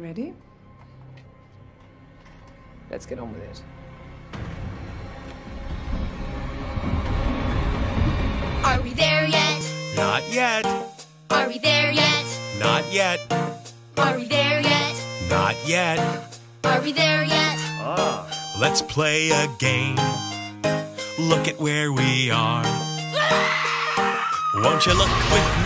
Ready? Let's get on with it. Are we there yet? Not yet. Are we there yet? Not yet. Are we there yet? Not yet. Are we there yet? Ah. Let's play a game. Look at where we are. Ah! Won't you look with me?